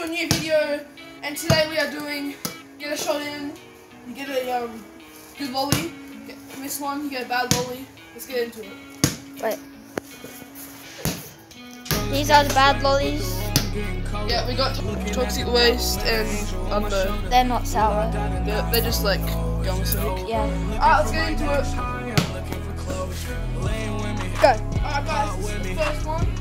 to a new video, and today we are doing get a shot in, you get a um, good lolly, get, miss one, you get a bad lolly. Let's get into it. Wait. These are the bad lollies. Yeah, we got toxic waste and under. They're not sour. They're, they're just like gum sake. Yeah. Alright, let's get into it. Go. Alright guys, this is the first one.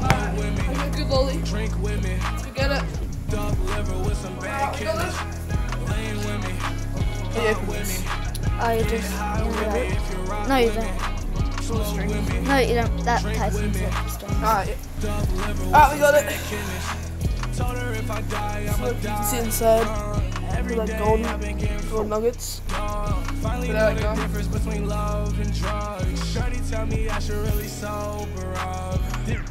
Alright, I got a good lolly. Let's go get it. Alright, we got this. Oh, yeah, open this. Oh, you just. You no, you don't. Full of string. No, you don't. That tightens it. the strings. Alright. Alright, we got it. So, you can see inside. They're like golden little nuggets. But they're like gum.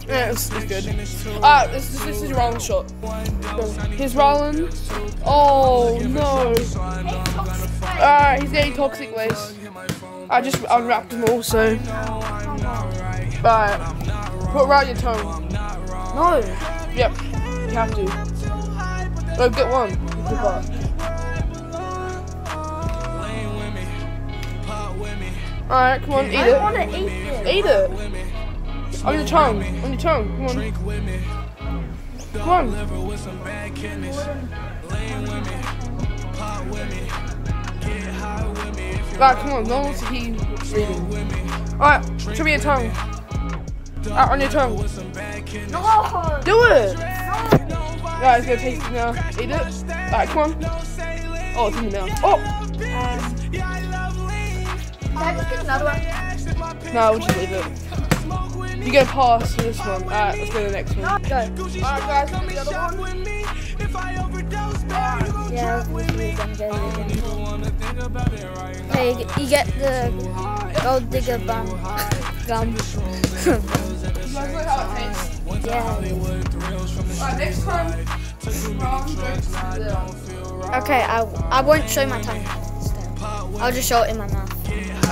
Yeah, it's, it's good. Alright, this, ah, this, this is Rollins shot. Here's Rollins. Oh no. Alright, ah, he's getting toxic waste. I just unwrapped him all, so. Alright. Put it right on your tongue. No. Yep, you have to. Oh, get one. Good Alright, come on, eat I it. want to eat it. Eat it. On your tongue. On your tongue. Come on. Come on. Alright, come on. No one wants to hear you eating. Alright, show me your tongue. Out on your tongue. No. Do it! Alright, it's gonna taste it now. Eat it. Alright, come on. Oh, it's in your mouth. Oh! Um, can I just get another one? No, we'll just leave it. You get a pass for this one. Alright, let's go to the next one. Go. Alright, guys, look at the other one. Yeah, we're gonna get it again. Okay, you get- you get the gold digger bum gum. You guys know how it tastes? yeah. Alright, next time. Wrong Okay, I, I won't show my tongue. I'll just show it in my mouth.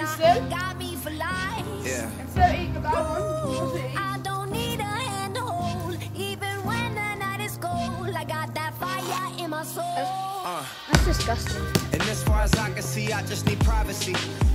instead- I got me for life. Yeah. instead of eating the bad one, what's eat? I don't need a hand to hold, even when the night is cold. I got that fire in my soul. Uh, That's disgusting. and as far as I can see, I just need privacy.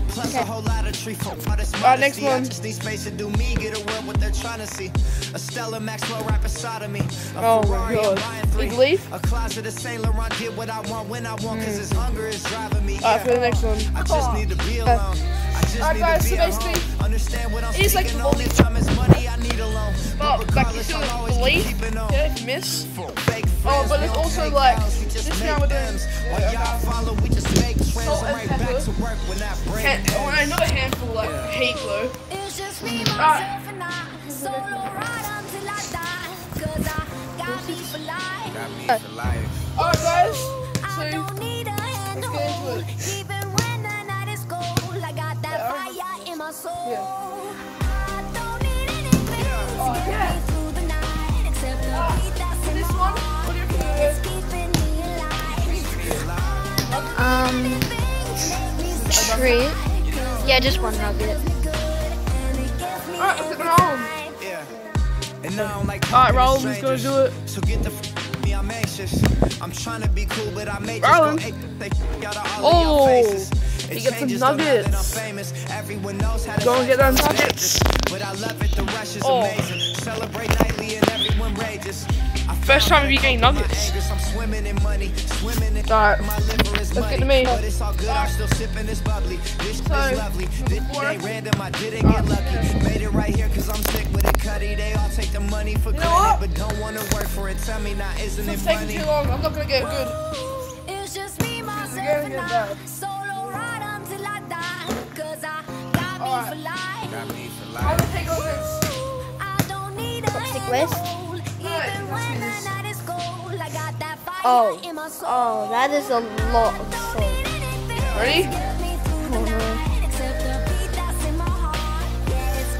Plus a Okay. whole lot of tree folk for this Alright, next modesty. I one. just need space to do me, get a world what they're trying to see. A Stella Maxwell right beside of me. A Oh my Ferrari, I'm God. buying three. Big leaf? A closet of Saint Laurent, get what I want when I want, cause this hunger is driving me. Alright, for the next one. I just need to be alone. I just Alright, need guys, to so be at basically. Understand what I'm it is like speaking the on. Leaf. If time is I need a loan. But like you regardless, see I'll always leaf, keeping on. yeah, miss. Oh, but we it's don't also like, just this now we're doing M's. y'all follow, we just make trends. Salt and right back pepper. to work when that break Hand, oh, no, not a handful, like a heap though. It's just me, Alright. myself, and I. Solo ride until I die. Yeah, just one nugget. Alright, uh, let's get them on. Yeah. And now I'm like Alright, talking to Rollins is gonna do it. So get the f me, I'm anxious. I'm trying to be cool, but I may just Rollins. go ape. They out of all Oh, your faces. It he gets some changes though now that I'm nuggets. famous. Everyone knows how to Go and get them nuggets. But I love it, the rush is Oh. amazing. Celebrate nightly and everyone rages. First time you getting my nuggets. I'm swimming in money, swimming in Alright, my liver is let's get muddy, to me. But it's all good, I'm still sipping this bubbly. This So, is lovely. This ain't random, I didn't get lucky. Made it right here cause I'm sick with it, cutty. They all take the money for know credit, what? but don't wanna work for it. Tell me now, isn't it It's taking funny? too long. I'm not gonna get good. It's just me, myself, gonna get except the oh, beat oh, that's a lot of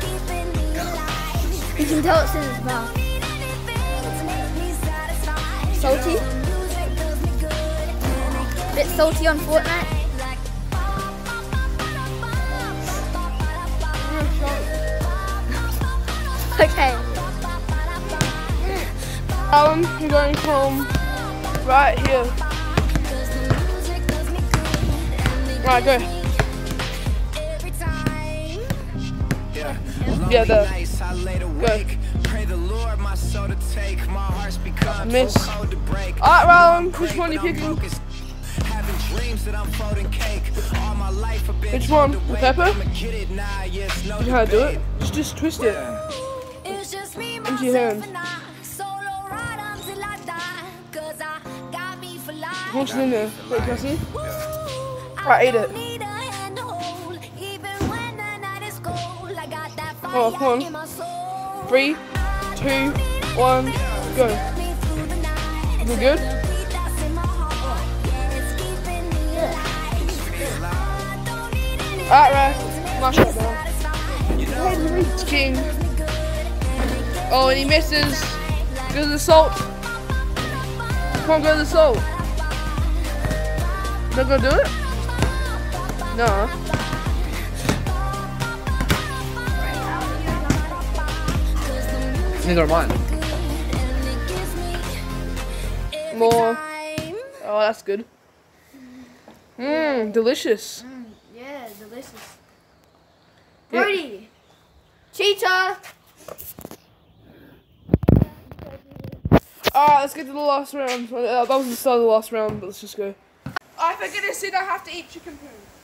keeping me. You can tell it's in his mouth. Need anything to make me satisfied. Salty? The music does me good, and it gets Bit salty on Fortnite. Okay. Alan, I'm going home right here. Right, go. Yeah. Yeah, the- nights I laid awake. Pray the Lord my soul to take. My heart's become Miss. too cold to break. Alright, I'm which one you but I'm picking? Having dreams that I'm folding cake. All my life I've been Which one? The pepper? Get it now, it's no You know how to do it? Just, just twist it. It's just me, Into your hand. What's in there? Wait, can I see? Woo, Right, eat it. don't need a hand to hold, even when the night is cold. I got that Oh, come on. in my soul. Three, two, one, go. Get me through the night. You good? The beat that's in my heart. Yeah, it's keeping me alive. I don't need anything Alright, right. to make Smash me it down. It's king. Oh, and he misses. Go to the salt. Come on, go to the salt. Not gonna do it? No. Neither mine. More. Oh, that's good. Mmm, delicious. Yeah, delicious. Yeah. Brody! Cheetah! Alright, let's get to the last round. Uh, that was the start of the last round, but let's just go. Forget to sit, I have to eat chicken poo.